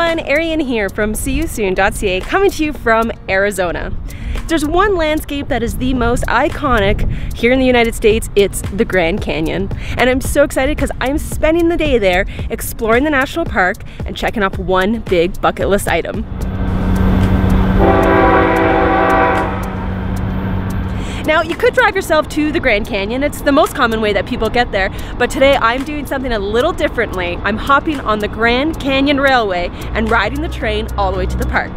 everyone, Arienne here from seeyousoon.ca coming to you from Arizona. There's one landscape that is the most iconic here in the United States, it's the Grand Canyon. And I'm so excited because I'm spending the day there exploring the national park and checking off one big bucket list item. Now, you could drive yourself to the Grand Canyon. It's the most common way that people get there. But today I'm doing something a little differently. I'm hopping on the Grand Canyon Railway and riding the train all the way to the park.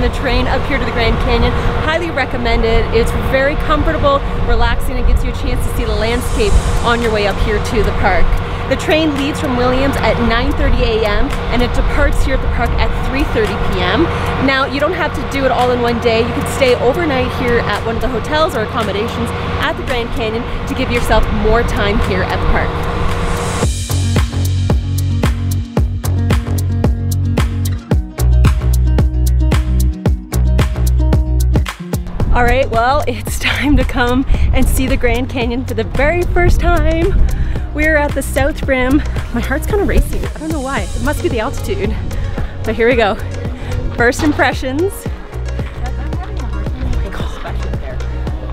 The train up here to the Grand Canyon. Highly recommend it. It's very comfortable, relaxing, and gives you a chance to see the landscape on your way up here to the park. The train leaves from Williams at 9.30 a.m. and it departs here at the park at 3.30 p.m. Now, you don't have to do it all in one day. You can stay overnight here at one of the hotels or accommodations at the Grand Canyon to give yourself more time here at the park. Right, well, it's time to come and see the Grand Canyon for the very first time. We're at the South Rim. My heart's kind of racing. I don't know why. It must be the altitude. But here we go. First impressions.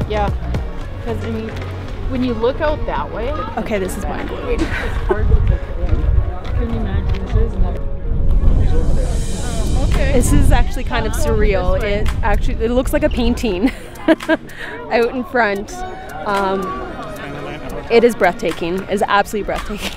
Yeah, because I mean, when you look out that way. Okay, this is mind blowing. It's hard to Can you imagine this is? This is actually kind of oh, surreal. It actually it looks like a painting out in front. Um, it is breathtaking. It is absolutely breathtaking.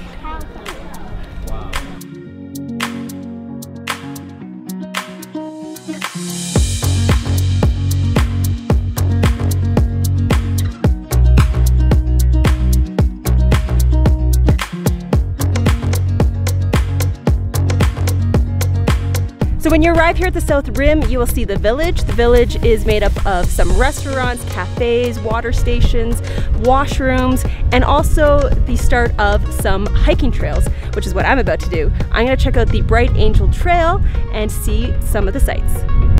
So when you arrive here at the South Rim, you will see the village. The village is made up of some restaurants, cafes, water stations, washrooms, and also the start of some hiking trails, which is what I'm about to do. I'm gonna check out the Bright Angel Trail and see some of the sights.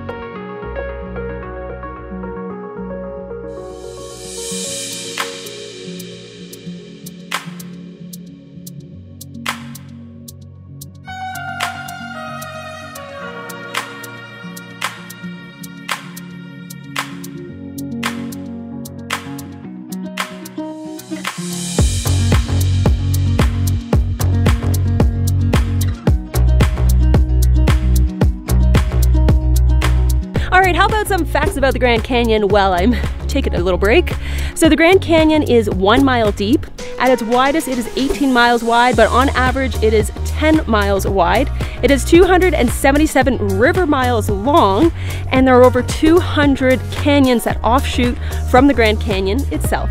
Right, how about some facts about the Grand Canyon while I'm taking a little break? So the Grand Canyon is one mile deep. At its widest, it is 18 miles wide, but on average, it is 10 miles wide. It is 277 river miles long, and there are over 200 canyons that offshoot from the Grand Canyon itself.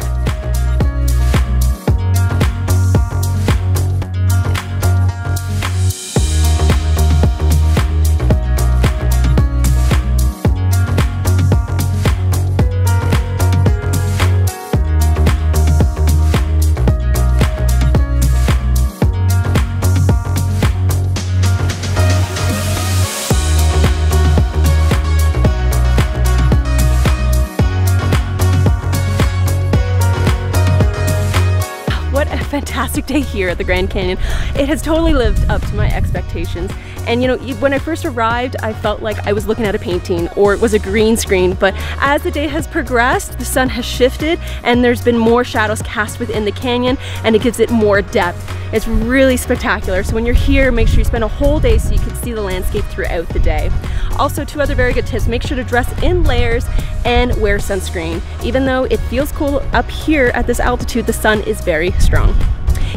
Fantastic day here at the Grand Canyon. It has totally lived up to my expectations. And you know, when I first arrived, I felt like I was looking at a painting or it was a green screen. But as the day has progressed, the sun has shifted and there's been more shadows cast within the canyon and it gives it more depth. It's really spectacular. So when you're here, make sure you spend a whole day so you can see the landscape throughout the day. Also, two other very good tips. Make sure to dress in layers and wear sunscreen. Even though it feels cool up here at this altitude, the sun is very strong.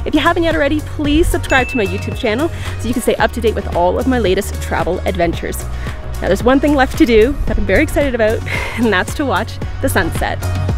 If you haven't yet already, please subscribe to my YouTube channel so you can stay up to date with all of my latest travel adventures. Now there's one thing left to do that I'm very excited about, and that's to watch the sunset.